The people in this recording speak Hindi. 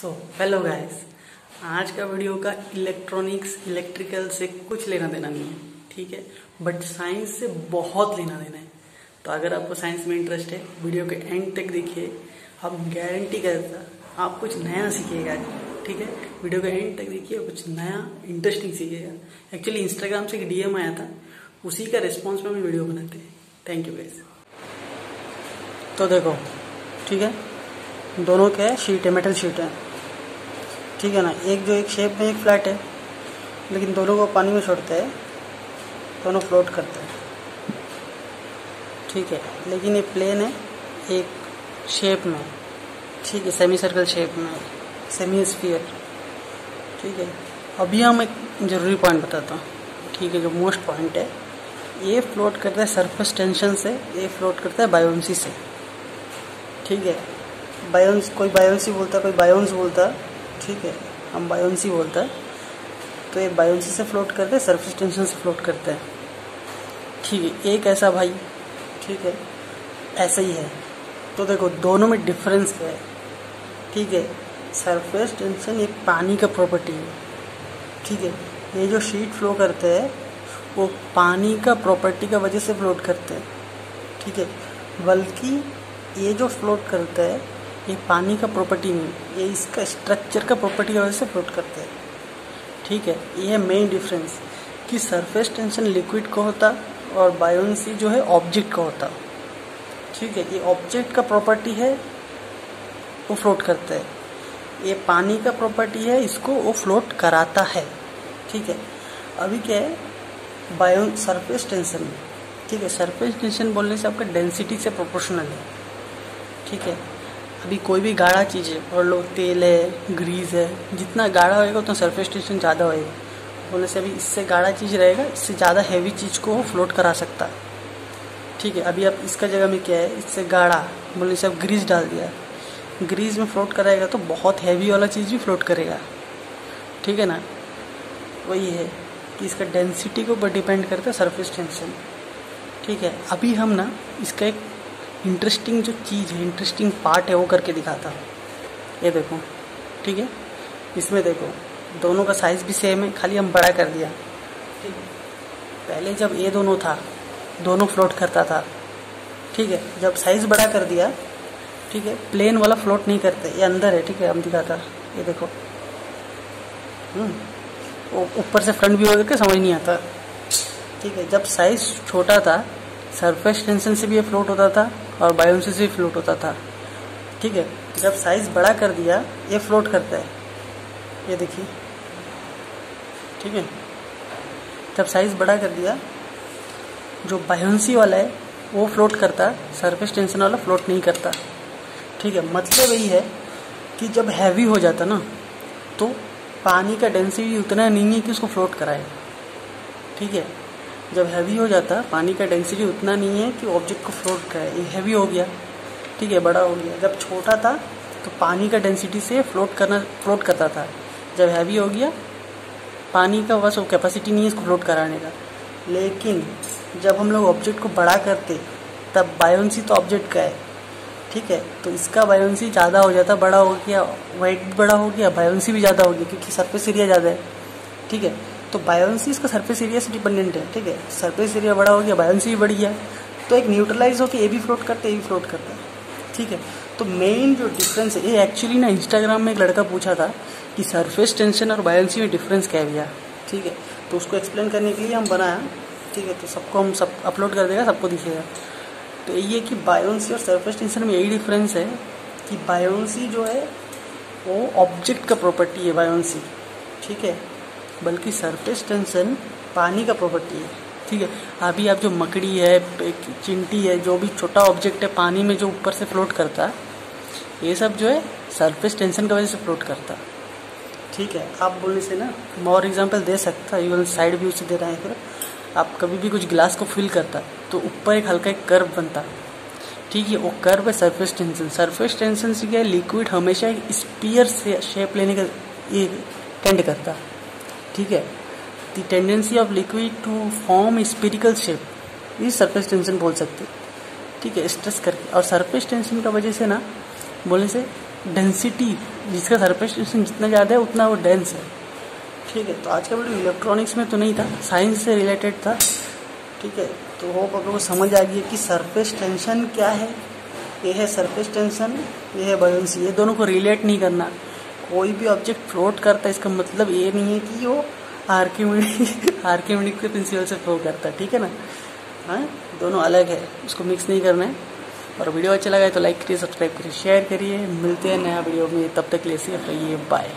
सो हेलो गाइस आज का वीडियो का इलेक्ट्रॉनिक्स इलेक्ट्रिकल से कुछ लेना देना नहीं है, ठीक है? बट साइंस से बहुत लेना देना है। तो अगर आपको साइंस में इंटरेस्ट है वीडियो के एंड तक देखिए। आप गारंटी करता आप कुछ नया सीखिएगा, ठीक है? वीडियो के एंड तक देखिए कुछ नया इंटरेस्टिंग सीखिएगा। एक्चुअली इंस्टाग्राम से एक डीएम आया था, उसी का रिस्पॉन्स में हम वीडियो बनाते हैं। थैंक यू गाइस तो देखो, ठीक है? दोनों के शीट है मेटल शीट है। ठीक है ना? एक जो एक शेप में एक फ्लैट है, लेकिन दोनों को पानी में छोड़ते हैं, दोनों फ्लोट करते हैं। ठीक है, लेकिन ये प्लेन है, एक शेप में। ठीक है सेमी सर्कल शेप में सेमी स्फीयर ठीक है, अभी हम एक ज़रूरी पॉइंट बताता हूँ। ठीक है, जो मोस्ट पॉइंट है, ये फ्लोट करता है सरफेस टेंशन से, ये फ्लोट करता है बायोन्सी से। ठीक है बायोन्स कोई बायोन्सी बोलता कोई बायोन्स बोलता ठीक है, हम बायोन्सी बोलता है। तो ये बायोन्सी से फ्लोट करते हैं सरफेस टेंशन से फ्लोट करते हैं। ठीक है, एक ऐसा भाई, ठीक है, ऐसा ही है। तो देखो, दोनों में डिफरेंस है? ठीक है सरफेस टेंशन एक पानी का प्रॉपर्टी है। ठीक है, ये जो शीट फ्लो करते हैं, वो पानी का प्रॉपर्टी का वजह से फ्लोट करते हैं। ठीक है, बल्कि ये जो फ्लोट करता है ये पानी का प्रॉपर्टी नहीं, ये इसका स्ट्रक्चर का प्रॉपर्टी वजह से फ्लोट करते हैं। ठीक है, ये है मेन डिफरेंस कि सरफेस टेंशन लिक्विड का होता और बायोन्सी जो है ऑब्जेक्ट का होता। ठीक है, ये ऑब्जेक्ट का प्रॉपर्टी है, वो फ्लोट करता है। ये पानी का प्रॉपर्टी है, इसको वो फ्लोट कराता है। ठीक है, अभी क्या है बायो सरफेस टेंशन में ठीक है सरफेस टेंशन बोलने से आपका डेंसिटी से प्रोपोर्शनल है। ठीक है अभी कोई भी गाढ़ा चीज़ है, और लोग तेल है ग्रीस है, जितना गाढ़ा होएगा उतना सरफेस टेंशन ज़्यादा होएगा। बोलने से अभी इससे गाढ़ा चीज़ रहेगा, इससे ज़्यादा हैवी चीज़ को फ्लोट करा सकता है। ठीक है, अभी अब इसका जगह में क्या है, इससे गाढ़ा बोलने से अब ग्रीस डाल दिया ग्रीस में फ्लोट कराएगा तो बहुत हैवी वाला चीज़ भी फ्लोट करेगा। ठीक है ना? वही है कि इसका डेंसिटी के ऊपर डिपेंड करता है सरफेस टेंशन ठीक है, अभी हम ना, इसका एक इंटरेस्टिंग जो चीज़ है, इंटरेस्टिंग पार्ट है, वो करके दिखाता। हूँ ये देखो, ठीक है? इसमें देखो, दोनों का साइज़ भी सेम है, खाली हम बड़ा कर दिया। ठीक है? पहले जब ये दोनों था, दोनों फ्लोट करता था, ठीक है? जब साइज़ बड़ा कर दिया, ठीक है? प्लेन वाला फ्लोट नहीं करते, ये अंदर है, ठीक है? हम दिखाता, ये देखो। हम्म ऊपर से फ्रंट व्यू करके समझ नहीं आता। ठीक है? जब साइज़ छोटा था सरफेस टेंशन से भी ये फ्लोट होता था और बायोन्सी से फ्लोट होता था। ठीक है? जब साइज़ बड़ा कर दिया, ये फ्लोट करता है। ये देखिए। ठीक है? जब साइज़ बड़ा कर दिया, जो बायोन्सी वाला है, वो फ्लोट करता सरफेस टेंशन वाला फ्लोट नहीं करता। ठीक है? मतलब यही है कि जब हैवी हो जाता ना तो पानी का डेंसिटी उतना नहीं है कि उसको फ्लोट कराए। ठीक है? जब हैवी हो जाता है पानी का डेंसिटी उतना नहीं है कि ऑब्जेक्ट को फ्लोट कराए ये हैवी हो गया, ठीक है, बड़ा हो गया। जब छोटा था तो पानी का डेंसिटी से फ्लोट करना फ्लोट करता था। जब हैवी हो गया, पानी का बस वो कैपेसिटी नहीं है इसको फ्लोट कराने का। लेकिन, जब हम लोग ऑब्जेक्ट को बड़ा करते, तब बायोन्सी तो ऑब्जेक्ट का है, ठीक है? तो इसका बायोन्सी ज़्यादा हो जाता, बड़ा हो गया वेट भी बड़ा हो गया बायोन्सी भी ज़्यादा हो गया, क्योंकि सरफेस एरिया ज़्यादा है, ठीक है? तो बायोन्सी इसका सरफेस एरिया से डिपेंडेंट है, ठीक है? सरफेस एरिया बड़ा हो गया बायोन्सी भी बढ़ गया तो एक न्यूट्रलाइज होकर ये भी फ्लोट करता है ये भी फ्लोट करता है, ठीक है? तो मेन जो डिफरेंस है, ये एक्चुअली ना इंस्टाग्राम में एक लड़का पूछा था कि सरफेस टेंशन और बायोन्सी में डिफरेंस क्या भैया, ठीक है? तो उसको एक्सप्लेन करने के लिए हम बनाया, ठीक है? तो सबको हम सब अपलोड कर देगा, सबको दिखेगा। तो ये कि बायोन्सी और सरफेस टेंशन में यही डिफरेंस है कि बायोन्सी जो है, वो ऑब्जेक्ट का प्रॉपर्टी है बायोन्सी ठीक है? बल्कि सरफेस टेंशन पानी का प्रॉपर्टी है, ठीक है? अभी आप जो मकड़ी है चिंटी है, जो भी छोटा ऑब्जेक्ट है, पानी में जो ऊपर से फ्लोट करता है ये सब जो है सरफेस टेंशन की वजह से फ्लोट करता है ठीक है? आप बोलने से ना मोर एग्जांपल दे सकता इवन साइड व्यू से दे रहे हैं फिर आप कभी भी कुछ गिलास को फिल करता तो ऊपर एक हल्का एक कर्व बनता, ठीक है? वो कर्व है सरफेस टेंशन सरफेस टेंशन से क्या है? लिक्विड हमेशा एक स्पीयर से शेप लेने का ये टेंड करता। ठीक है? The tendency of liquid to form spherical shape ये सरफेस टेंशन बोल सकते। ठीक है? स्ट्रेस करके। और सरफेस टेंशन का वजह से ना, बोलने से डेंसिटी जिसका सरफेस टेंशन जितना ज़्यादा है, उतना वो डेंस है। ठीक है? तो आज का वीडियो इलेक्ट्रॉनिक्स में तो नहीं था साइंस से रिलेटेड था। ठीक है? तो होप अगर वो समझ आ गई कि सरफेस टेंशन क्या है। ये है सरफेस टेंशन ये है बायोन्सी ये दोनों को रिलेट नहीं करना। कोई भी ऑब्जेक्ट फ्लोट करता है, इसका मतलब ये नहीं है कि वो आर्क्यूमिडिक आर्क्यूमिडिक के प्रिंसिपल से फ्लो करता है, ठीक है ना? हाँ दोनों अलग है, उसको मिक्स नहीं करना है। और वीडियो अच्छा लगा है तो लाइक करिए सब्सक्राइब करिए शेयर करिए। मिलते हैं नया वीडियो में, तब तक ले सिर्फ़ रहिए बाय